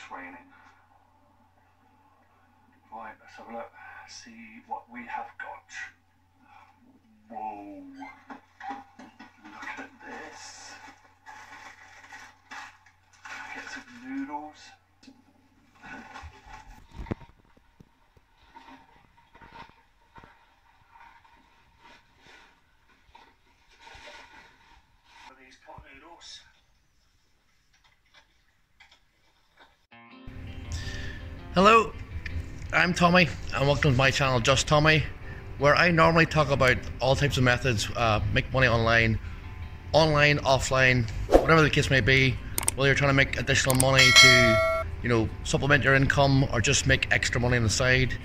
it's raining. Right, let's have a look. See what we have got. Whoa. Look at this. Get some noodles. For these pot noodles. Hello, I'm Tommy, and welcome to my channel, Just Tommy, where I normally talk about all types of methods, uh, make money online, online, offline, whatever the case may be. Whether you're trying to make additional money to, you know, supplement your income or just make extra money on the side,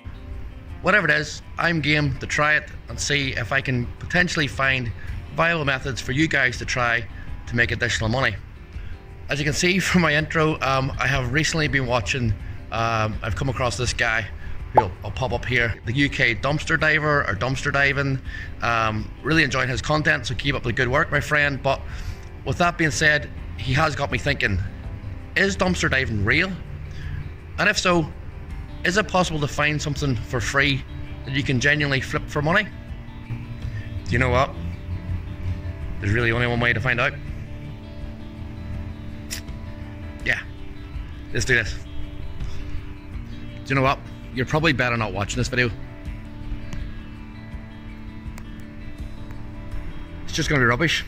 whatever it is, I'm game to try it and see if I can potentially find viable methods for you guys to try to make additional money. As you can see from my intro, um, I have recently been watching, um, I've come across this guy who I'll pop up here, the UK dumpster diver or dumpster diving. Um, really enjoying his content, so keep up the good work, my friend. But with that being said, he has got me thinking, is dumpster diving real? And if so, is it possible to find something for free that you can genuinely flip for money? Do you know what? There's really only one way to find out. Yeah, let's do this. Do you know what? You're probably better not watching this video. It's just gonna be rubbish.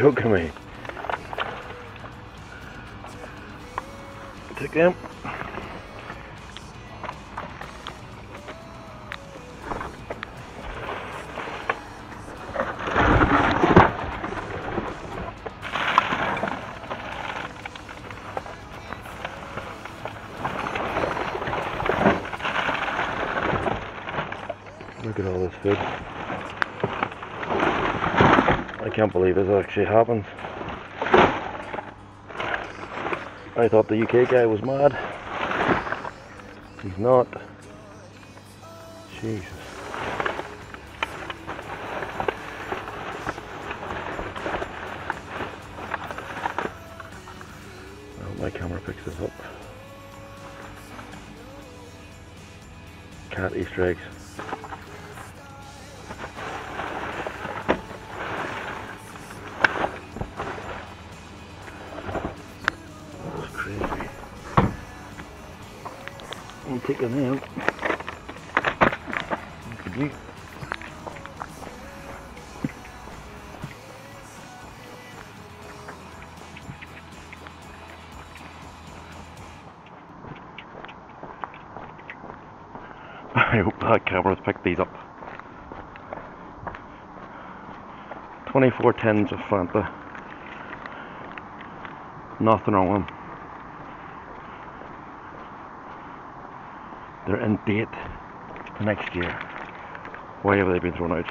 Choking me. Take them. Look at all this food. I can't believe this actually happened. I thought the UK guy was mad. He's not. Jesus. Bad cameras picked these up. 24 tins of Fanta. Nothing wrong with them. They're in date for next year. Why have they been thrown out?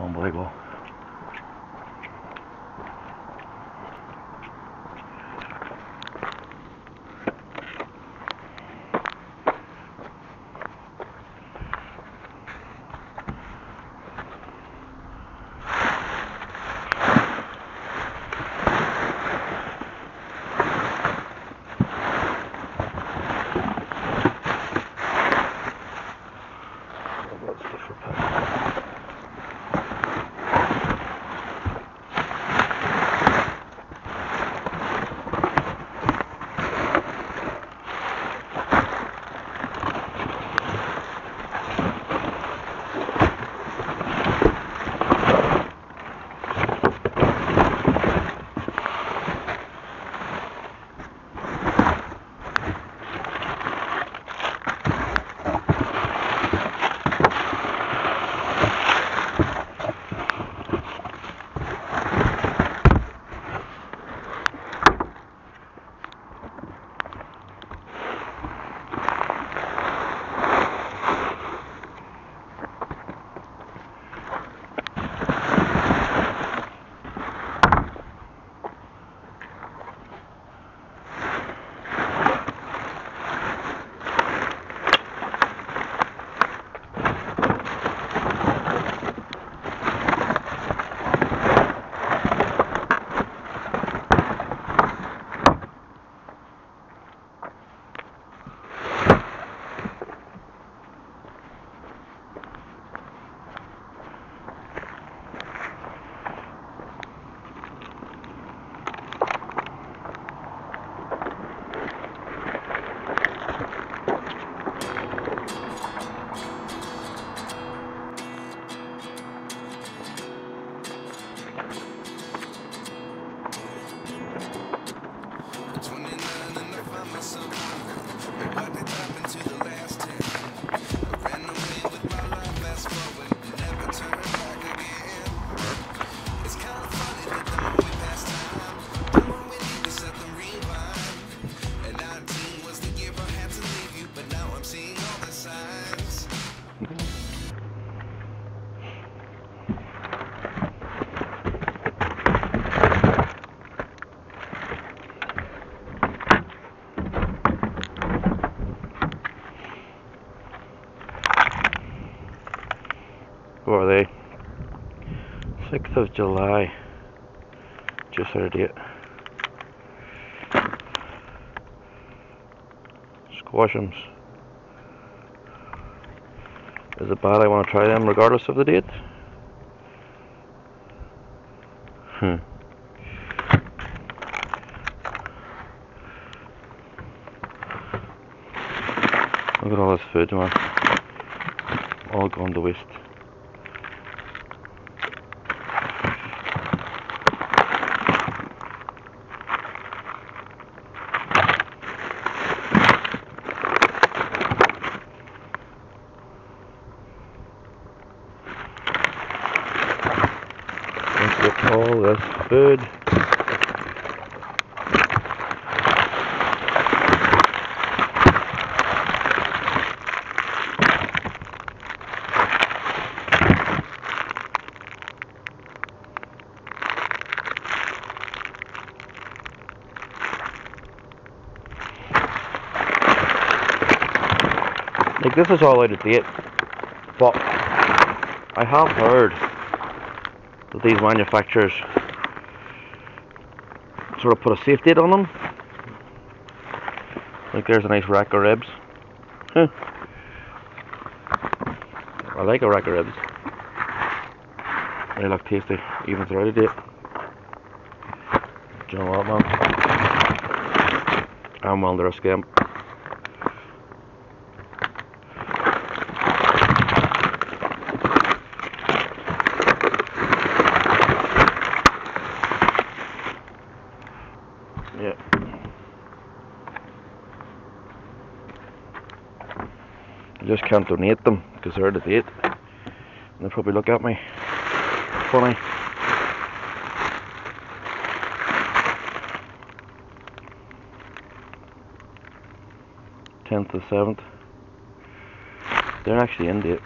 Unbelievable. July. Just our date. Squashums. Is it bad I want to try them regardless of the date? Hmm. Look at all this food, man. All gone to waste. Look at all this food. Like this is all out of date, but I have heard that these manufacturers sort of put a safe date on them. Like there's a nice rack of ribs. Huh. I like a rack of ribs. They look tasty, even if they're out of date. Do you know what, man? I'm under a scam. Yeah. just can't donate them because they're out of date. And they'll probably look at me funny. Tenth to seventh. They're actually in date.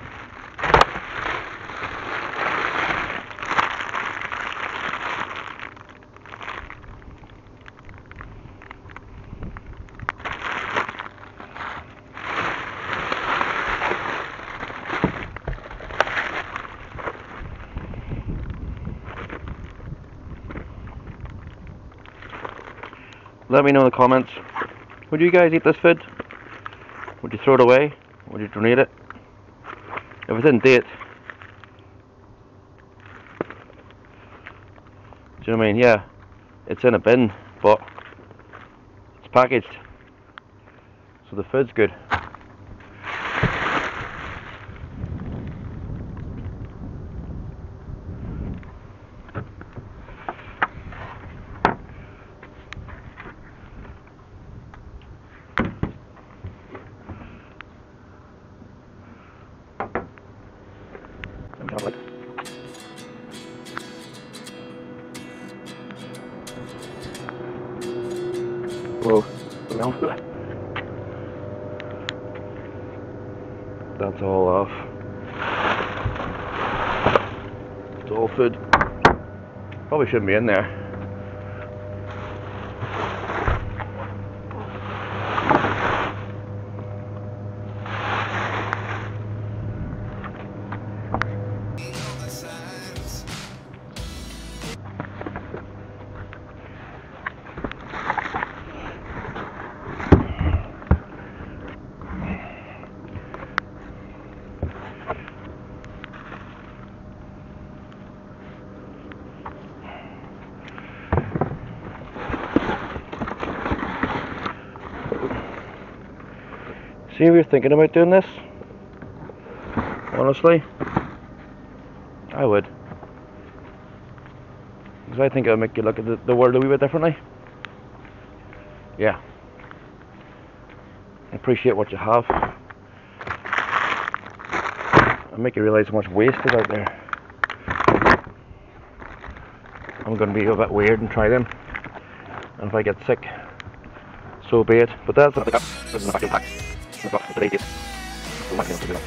Let me know in the comments. Would you guys eat this food? Would you throw it away? Would you donate it? If it's in date. Do you know what I mean? Yeah. It's in a bin, but it's packaged. So the food's good. That's all off. It's all food. Probably shouldn't be in there. See you're thinking about doing this. Honestly, I would. Because I think it'll make you look at the, the world a wee bit differently. Yeah. Appreciate what you have. And make you realise how much waste is out there. I'm going to be a bit weird and try them. And if I get sick, so be it. But that's れです。うまく乗っだ。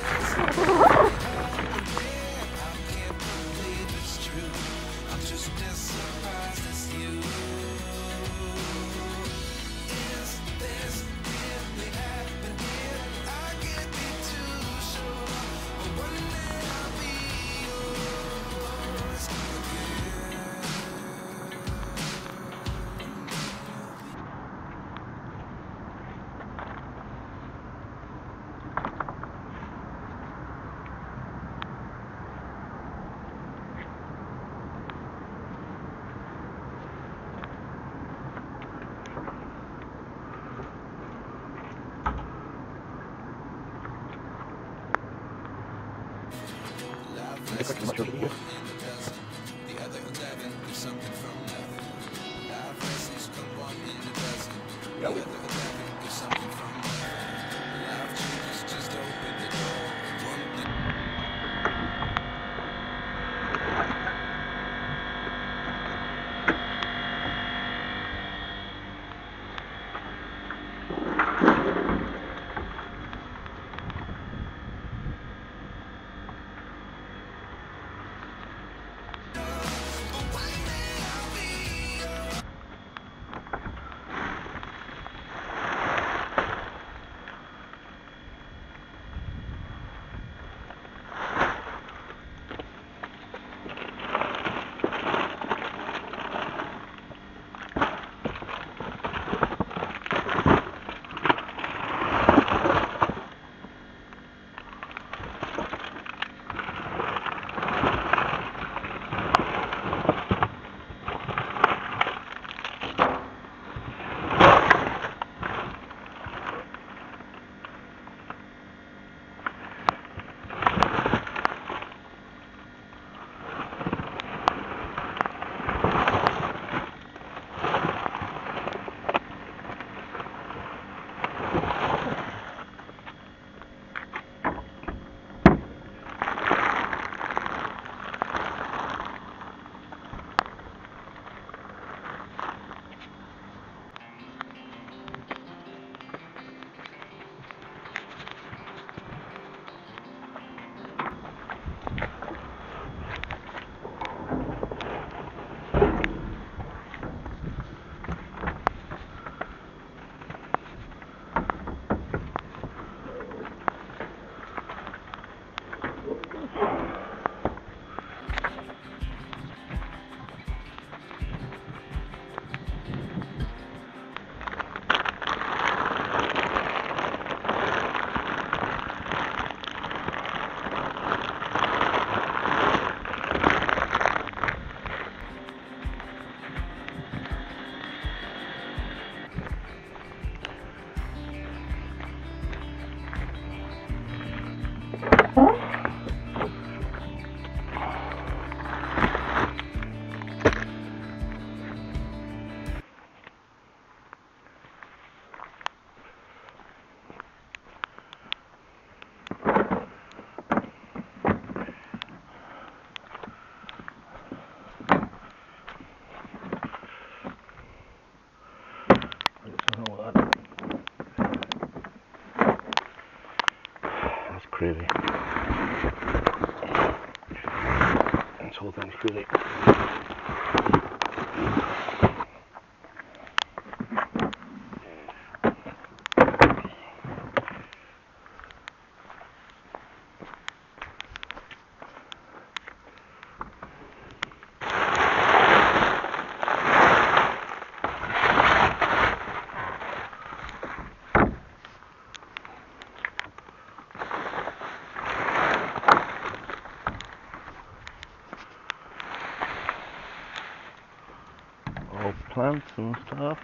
Plants and stuff.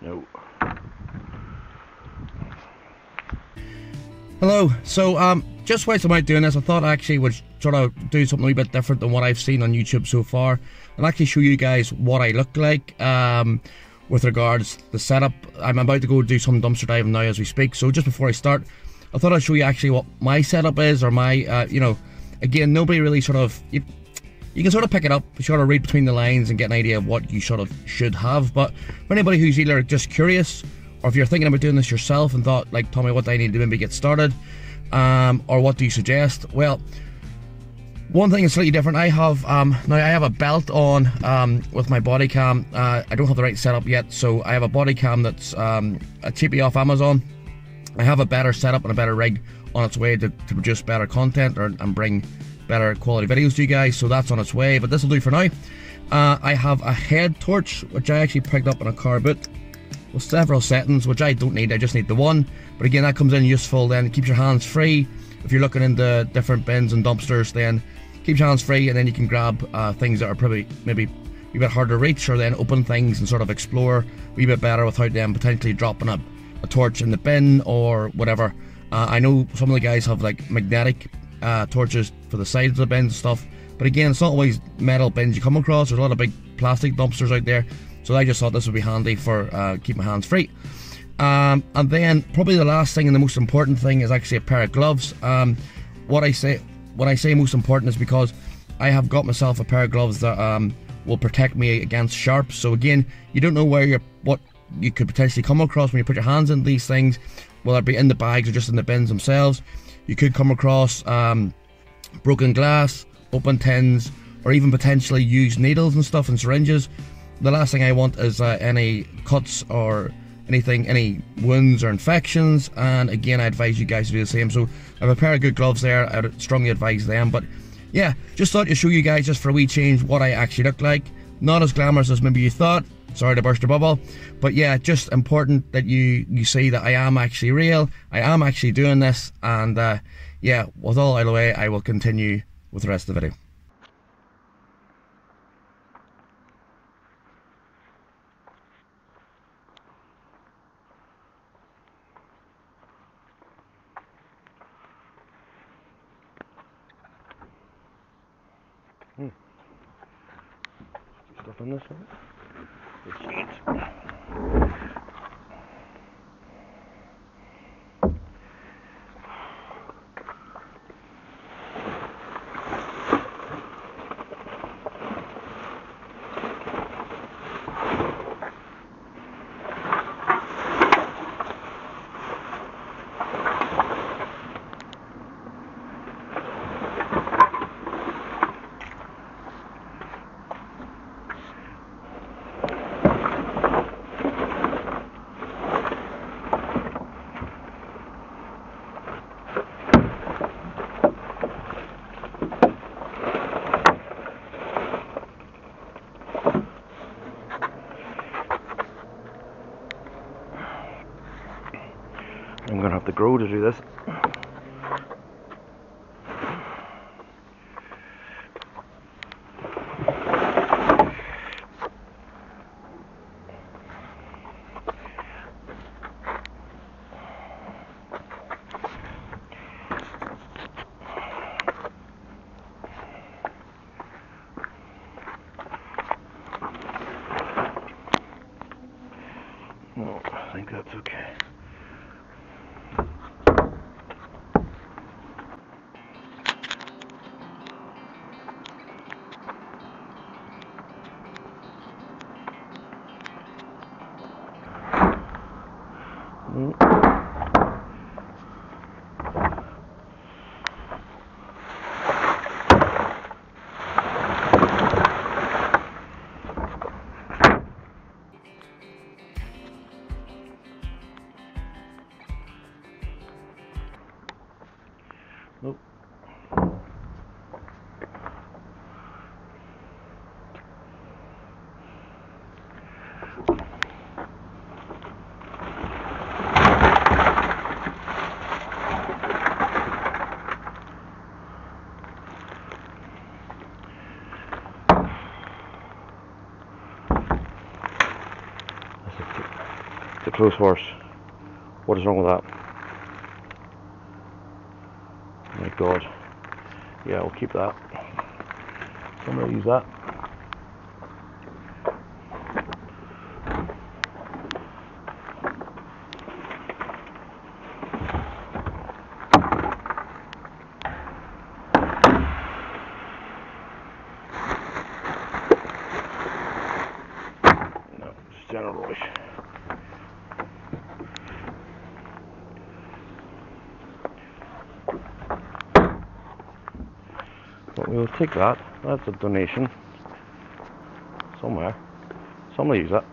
No. Hello. So, um, just whilst I'm out doing this, I thought I actually would sort of do something a bit different than what I've seen on YouTube so far, and actually show you guys what I look like. Um, with regards to the setup, I'm about to go do some dumpster diving now as we speak. So just before I start, I thought I'd show you actually what my setup is, or my, uh, you know, again, nobody really sort of. You, you can sort of pick it up, sort of read between the lines and get an idea of what you sort of should have. But for anybody who's either just curious, or if you're thinking about doing this yourself and thought, like, Tommy, what do I need to maybe get started, um, or what do you suggest? Well, one thing is slightly different. I have um, now I have a belt on um, with my body cam. Uh, I don't have the right setup yet, so I have a body cam that's um, a cheapie off Amazon. I have a better setup and a better rig on its way to, to produce better content or, and bring better quality videos to you guys. So that's on its way, but this will do for now. Uh, I have a head torch which I actually picked up in a car boot with several settings which I don't need. I just need the one. But again, that comes in useful. Then it keeps your hands free. If you're looking into different bins and dumpsters, then keeps your hands free, and then you can grab uh, things that are probably maybe a bit harder to reach, or then open things and sort of explore a wee bit better without them potentially dropping a, a torch in the bin or whatever. Uh, I know some of the guys have like magnetic uh, torches for the sides of the bins and stuff, but again, it's not always metal bins you come across. There's a lot of big plastic dumpsters out there, so I just thought this would be handy for uh, keep my hands free. Um, and then probably the last thing and the most important thing is actually a pair of gloves. Um, what I say when I say most important is because I have got myself a pair of gloves that um, will protect me against sharps. So again, you don't know where you're what you could potentially come across when you put your hands in these things, whether it be in the bags or just in the bins themselves. You could come across um, broken glass, open tins, or even potentially used needles and stuff and syringes. The last thing I want is uh, any cuts or anything, any wounds or infections. And again, I advise you guys to do the same. So I have a pair of good gloves there. I would strongly advise them. But yeah, just thought to show you guys just for a wee change what I actually look like. Not as glamorous as maybe you thought. Sorry to burst your bubble, but yeah, just important that you you see that I am actually real. I am actually doing this, and uh, yeah, with all out of the way, I will continue with the rest of the video. Stuff in this one. The sheet. To grow to do this. Nope. It's a clothes horse. What is wrong with that? God. Yeah, we'll keep that. I'm gonna use that. No, it's general rubbish. That. That's a donation. Somewhere. Somebody use that.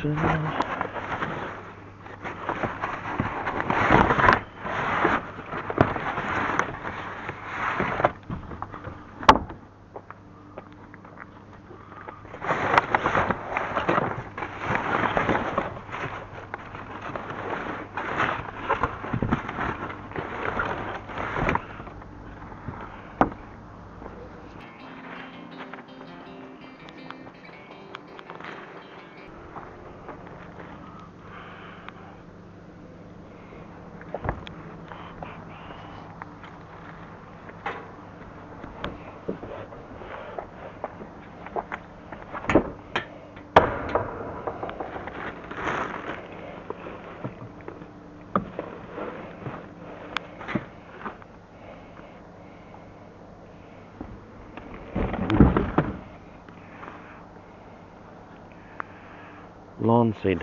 Four seed.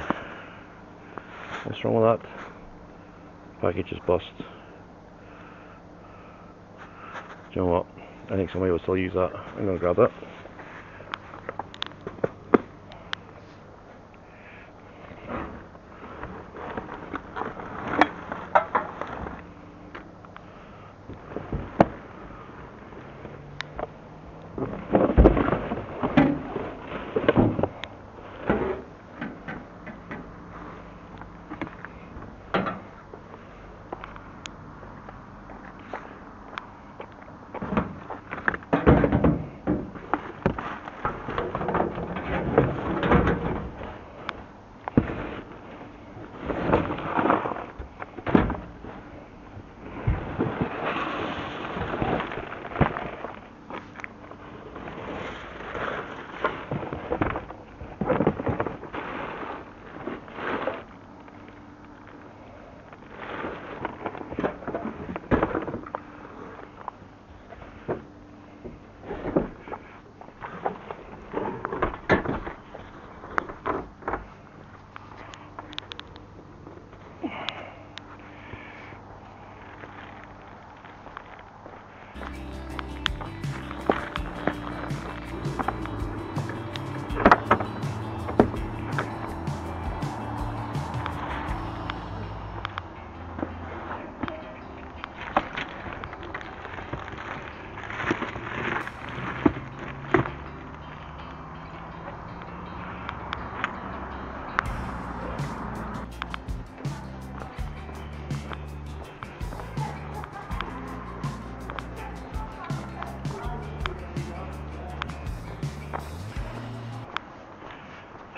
What's wrong with that? Package is bust. Do you know what? I think somebody will still use that. I'm gonna grab that.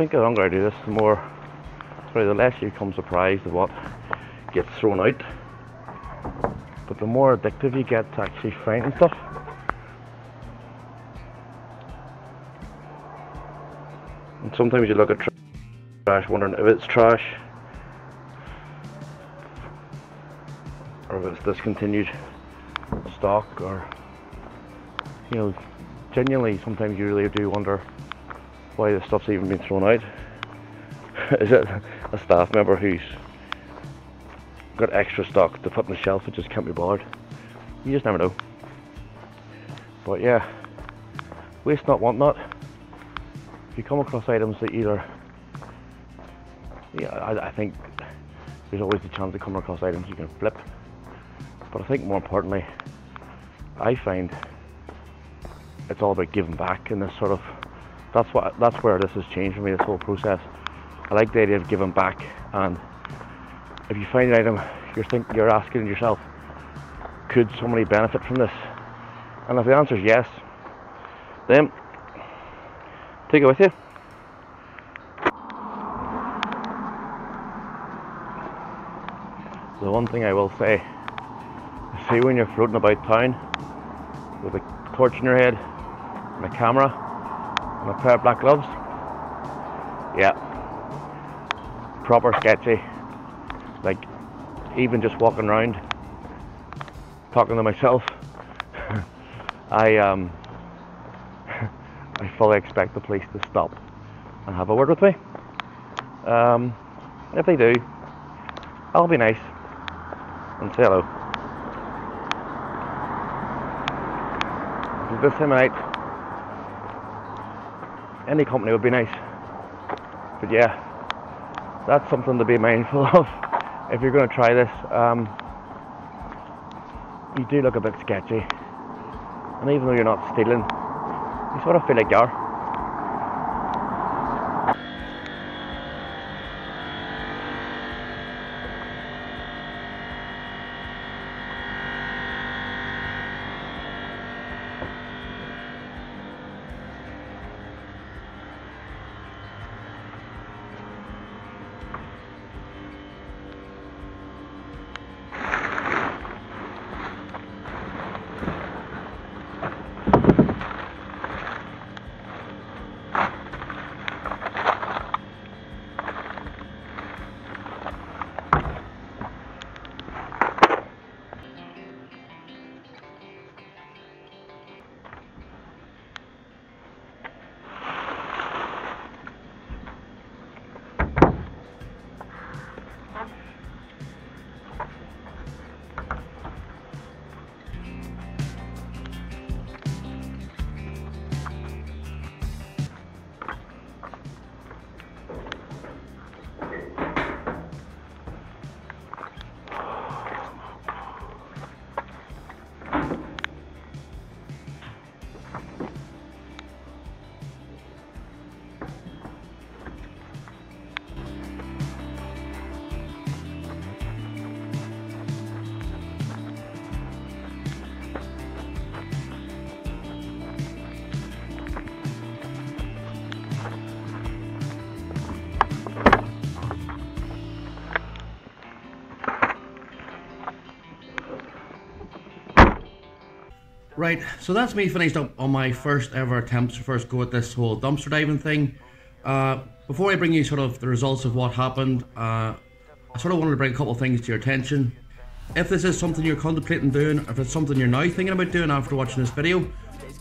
Think the longer I do this, the more, sorry, the less you become surprised at what gets thrown out. But the more addictive you get to actually finding stuff. And sometimes you look at trash wondering if it's trash or if it's discontinued stock or you know genuinely sometimes you really do wonder why the stuff's even been thrown out. Is it a staff member who's got extra stock to put on the shelf and just can't be bothered? You just never know. But yeah, waste not, want not. If you come across items that either, yeah, I, I think there's always the chance of coming across items you can flip. But I think more importantly, I find it's all about giving back in this sort of that's what that's where this has changed for me this whole process I like the idea of giving back and if you find an item you're think you're asking yourself could somebody benefit from this And if the answer is yes, then take it with you. The one thing I will say, see when you're floating about town with a torch in your head and a camera and a pair of black gloves, yeah, proper sketchy. Like even just walking around, talking to myself, I um, I fully expect the police to stop and have a word with me. Um, if they do, I'll be nice and say hello. This time of night, any company would be nice. But yeah, that's something to be mindful of if you're going to try this. Um, you do look a bit sketchy, and even though you're not stealing, you sort of feel like you are. Right, so that's me finished up on my first ever attempt to first go at this whole dumpster diving thing. Uh, before I bring you sort of the results of what happened, uh, I sort of wanted to bring a couple of things to your attention. If this is something you're contemplating doing, if it's something you're now thinking about doing after watching this video,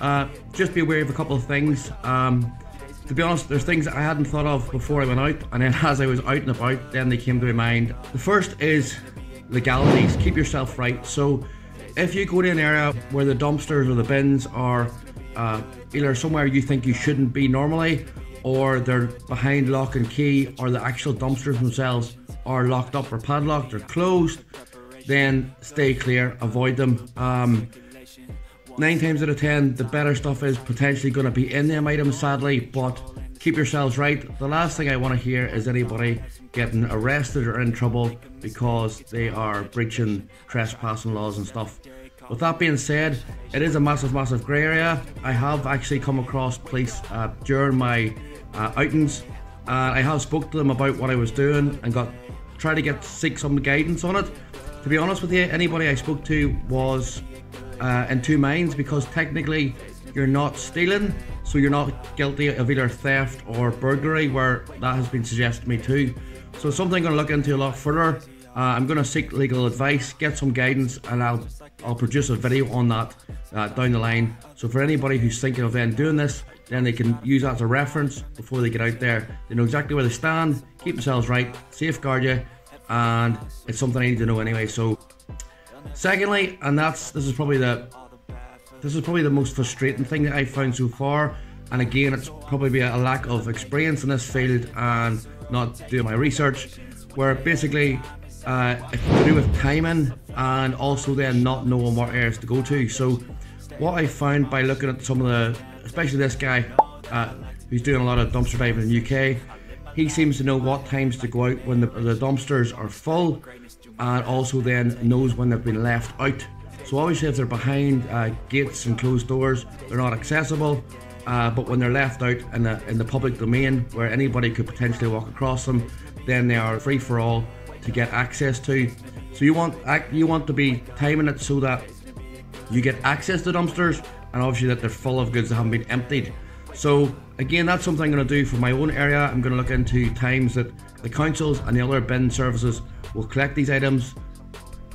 uh, just be aware of a couple of things. Um, to be honest, there's things I hadn't thought of before I went out, and then as I was out and about, then they came to my mind. The first is legalities. Keep yourself right. So if you go to an area where the dumpsters or the bins are uh, either somewhere you think you shouldn't be normally, or they're behind lock and key, or the actual dumpsters themselves are locked up or padlocked or closed, then stay clear, avoid them. Um, nine times out of ten, the better stuff is potentially going to be in them items, sadly, but keep yourselves right. The last thing I want to hear is anybody getting arrested or in trouble because they are breaching trespassing laws and stuff. With that being said, it is a massive, massive grey area. I have actually come across police uh, during my uh, outings. and I have spoke to them about what I was doing and got try to get seek some guidance on it. To be honest with you, anybody I spoke to was uh, in two minds because technically you're not stealing, so you're not guilty of either theft or burglary, where that has been suggested to me too. So something I'm going to look into a lot further. Uh, I'm going to seek legal advice, get some guidance, and I'll I'll produce a video on that uh, down the line. So for anybody who's thinking of then doing this, then they can use that as a reference before they get out there. They know exactly where they stand, keep themselves right, safeguard you, and it's something I need to know anyway. So, secondly, and that's this is probably the this is probably the most frustrating thing that I've found so far. And again, it's probably a lack of experience in this field and not doing my research, where basically uh, it's to do with timing and also then not knowing what areas to go to. So, what I found by looking at some of the, especially this guy uh, who's doing a lot of dumpster diving in the UK, he seems to know what times to go out when the, the dumpsters are full and also then knows when they've been left out. So obviously, if they're behind uh, gates and closed doors, they're not accessible. Uh, but when they're left out in the in the public domain, where anybody could potentially walk across them, then they are free for all to get access to. So you want you want to be timing it so that you get access to dumpsters, and obviously that they're full of goods that haven't been emptied. So again, that's something I'm going to do for my own area. I'm going to look into times that the councils and the other bin services will collect these items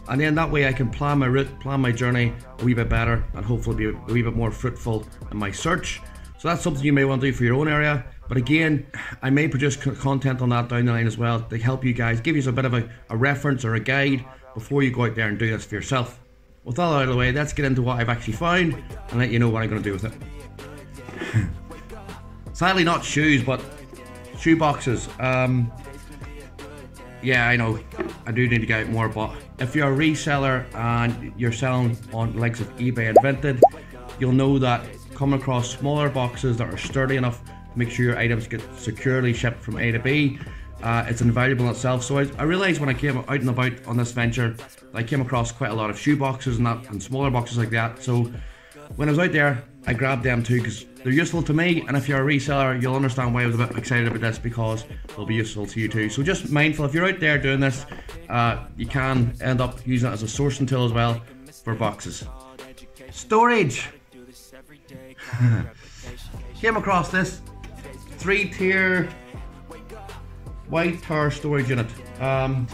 and then that way I can plan my route, plan my journey a wee bit better, and hopefully be a wee bit more fruitful in my search. So that's something you may want to do for your own area. But again, I may produce content on that down the line as well to help you guys, give you a bit of a, a reference or a guide before you go out there and do this for yourself. With that out of the way, let's get into what I've actually found and let you know what I'm going to do with it. Sadly, not shoes, but shoe boxes. Um, yeah, I know. I do need to get out more, but if you're a reseller and you're selling on likes of eBay and Vinted, you'll know that coming across smaller boxes that are sturdy enough to make sure your items get securely shipped from A to B, uh, it's invaluable in itself. So I, I, realized when I came out and about on this venture, I came across quite a lot of shoe boxes and that, and smaller boxes like that. So when I was out there, I grabbed them too because they're useful to me. And if you're a reseller, you'll understand why I was a bit excited about this because they'll be useful to you too. So just mindful if you're out there doing this, uh, you can end up using it as a sourcing tool as well for boxes. Storage. Came across this three tier white tar storage unit. Um,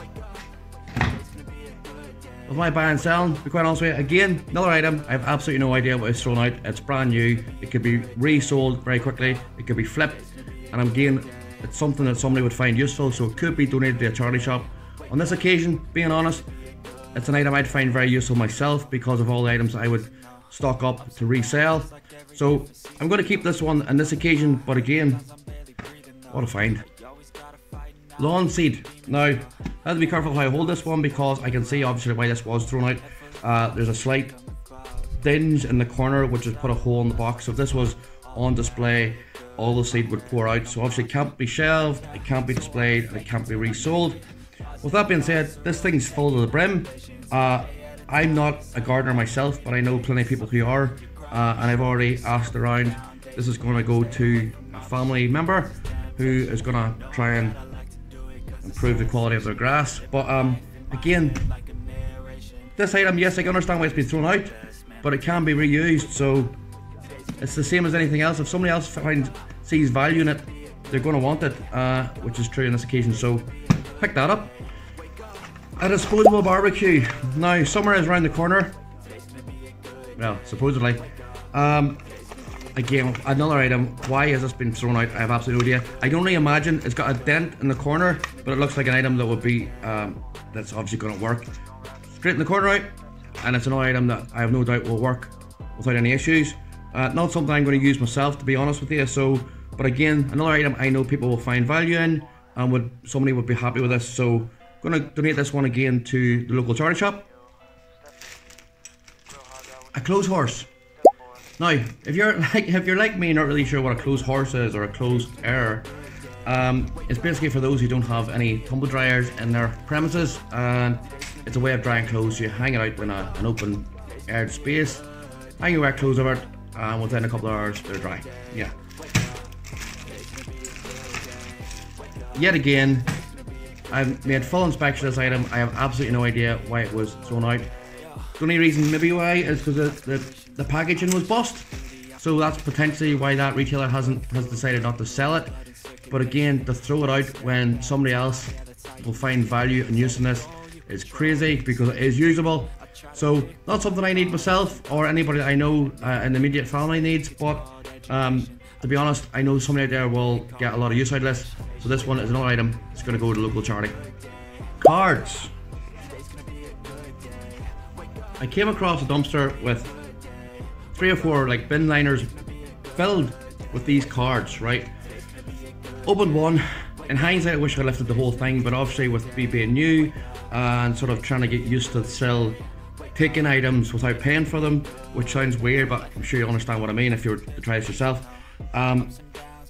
with my buy and selling, to be quite honest with you, again, another item, I have absolutely no idea what is thrown out. It's brand new. It could be resold very quickly. It could be flipped. And again, it's something that somebody would find useful, so it could be donated to a charity shop. On this occasion, being honest, it's an item I'd find very useful myself because of all the items I would stock up to resell. So I'm going to keep this one on this occasion, but again, what a find. Lawn seed. Now, I have to be careful how I hold this one because I can see obviously why this was thrown out. Uh, there's a slight dinge in the corner which has put a hole in the box. So if this was on display, all the seed would pour out. So obviously it can't be shelved, it can't be displayed, and it can't be resold. With that being said, this thing's full to the brim. Uh, I'm not a gardener myself, but I know plenty of people who are, uh, and I've already asked around. This is going to go to a family member who is going to try and improve the quality of their grass. But um, again, this item, yes, I can understand why it's been thrown out, but it can be reused. So it's the same as anything else. If somebody else finds sees value in it, they're going to want it, uh, which is true on this occasion. So pick that up. A disposable barbecue. Now, summer is around the corner. Well, supposedly. Um, again, another item. Why has this been thrown out? I have absolutely no idea. I can only imagine it's got a dent in the corner, but it looks like an item that would be, um, that's obviously going to work. Straight in the corner out, and it's an item that I have no doubt will work without any issues. Uh, not something I'm going to use myself, to be honest with you. So, but again, another item I know people will find value in, and would somebody would be happy with this. So, going to donate this one again to the local charity shop. A clothes horse. Now, if you're like if you're like me, not really sure what a clothes horse is or a closed air, um, it's basically for those who don't have any tumble dryers in their premises, and it's a way of drying clothes. You hang it out in a, an open aired space, hang your wet clothes over it, and within a couple of hours they're dry. Yeah. Yet again, I've made full inspection of this item. I have absolutely no idea why it was thrown out. The only reason maybe why is because the, the the packaging was bust. So that's potentially why that retailer hasn't has decided not to sell it. But again, to throw it out when somebody else will find value and use in this is crazy because it is usable. So not something I need myself or anybody I know uh, in the immediate family needs. But um, to be honest, I know somebody out there will get a lot of use out of this. So this one is another item. It's going to go to local charity. Cards. I came across a dumpster with three or four like bin liners filled with these cards, right? Opened one. In hindsight, I wish I lifted the whole thing, but obviously with me being new and sort of trying to get used to sell taking items without paying for them, which sounds weird, but I'm sure you understand what I mean if you to try this yourself. Um,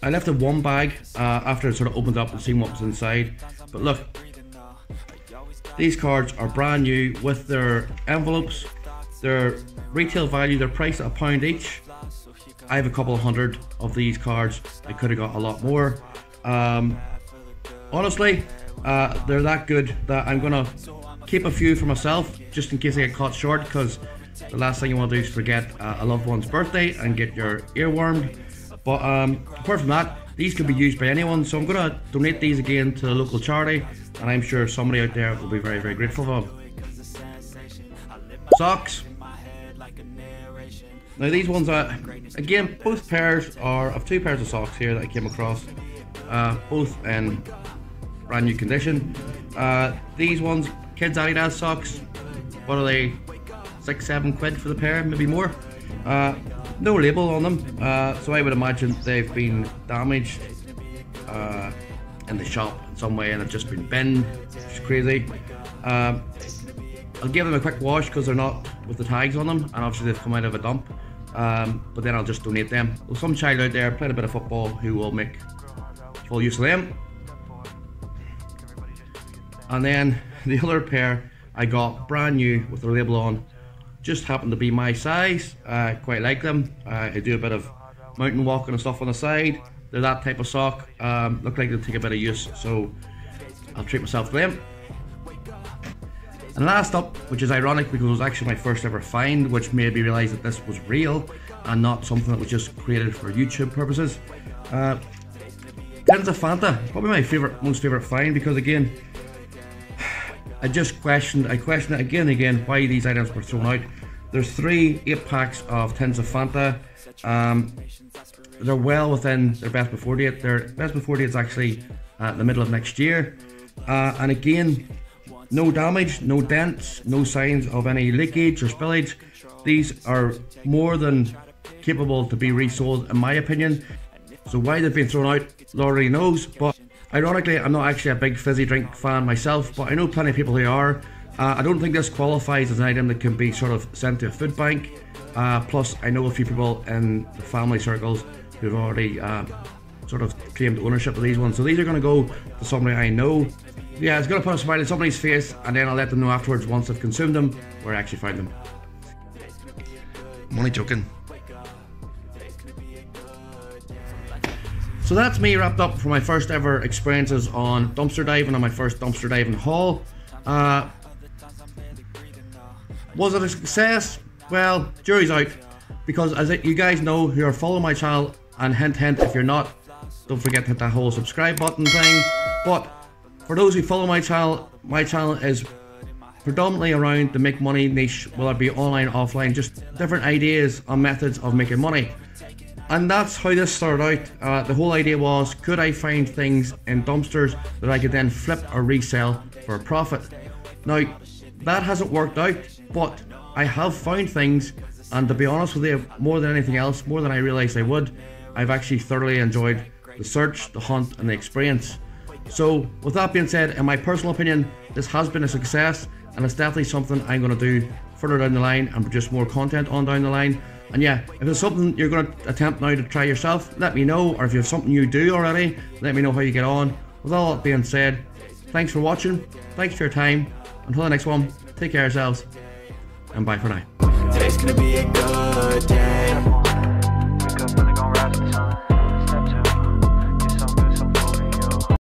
I lifted one bag uh, after it sort of opened up and seen what was inside. But look, these cards are brand new with their envelopes Their retail value, their price at a pound each. I have a couple of hundred of these cards. I could have got a lot more. Um, honestly, uh, they're that good that I'm gonna keep a few for myself just in case I get caught short because the last thing you want to do is forget uh, a loved one's birthday and get your ear warmed. But um, apart from that, these could be used by anyone, so I'm gonna donate these again to a local charity, and I'm sure somebody out there will be very, very grateful for them. Socks. Now these ones are, again, both pairs are of two pairs of socks here that I came across, uh, both in brand new condition. Uh, these ones, kids Adidas socks, what are they? Six, seven quid for the pair, maybe more. Uh, no label on them, uh, so I would imagine they've been damaged uh, in the shop in some way and have just been binned, which is crazy. Um, I'll give them a quick wash because they're not with the tags on them, and obviously they've come out of a dump. Um, but then I'll just donate them. There's some child out there playing a bit of football who will make full use of them. And then the other pair I got brand new with the label on. Just happened to be my size. I quite like them. I do a bit of mountain walking and stuff on the side. They're that type of sock. Um, look like they'll take a bit of use, so I'll treat myself to them. And last up, which is ironic because it was actually my first ever find, which made me realise that this was real and not something that was just created for YouTube purposes. Uh, Tins of Fanta, probably my favorite, most favorite find because again, I just questioned, I questioned it again and again why these items were thrown out. There's three eight packs of tins of Fanta. Um, they're well within their best before date. Their best before date is actually at the middle of next year. Uh, and again, no damage, no dents, no signs of any leakage or spillage. These are more than capable to be resold, in my opinion. So why they've been thrown out, Lord only knows. But ironically, I'm not actually a big fizzy drink fan myself, but I know plenty of people who are. Uh, I don't think this qualifies as an item that can be sort of sent to a food bank. Uh, plus, I know a few people in the family circles who've already uh, sort of claimed ownership of these ones. So these are going to go to somebody I know. Yeah, it's going to put a smile on somebody's face, and then I'll let them know afterwards once I've consumed them where I actually found them. I'm only joking. So that's me wrapped up for my first ever experiences on dumpster diving on my first dumpster diving haul. Uh, was it a success? Well, jury's out. Because as you guys know who are following my channel, and hint hint, if you're not, don't forget to hit that whole subscribe button thing. But for those who follow my channel, my channel is predominantly around the make money niche, whether it be online, offline, just different ideas on methods of making money. And that's how this started out. Uh, the whole idea was, could I find things in dumpsters that I could then flip or resell for a profit? Now, that hasn't worked out, but I have found things, and to be honest with you, more than anything else, more than I realised I would, I've actually thoroughly enjoyed the search, the hunt, and the experience. So, with that being said, in my personal opinion, this has been a success, and it's definitely something I'm going to do further down the line and produce more content on down the line. And yeah, if it's something you're going to attempt now to try yourself, let me know. Or if you have something you do already, let me know how you get on. With all that being said, thanks for watching. Thanks for your time. Until the next one, take care of yourselves. And bye for now.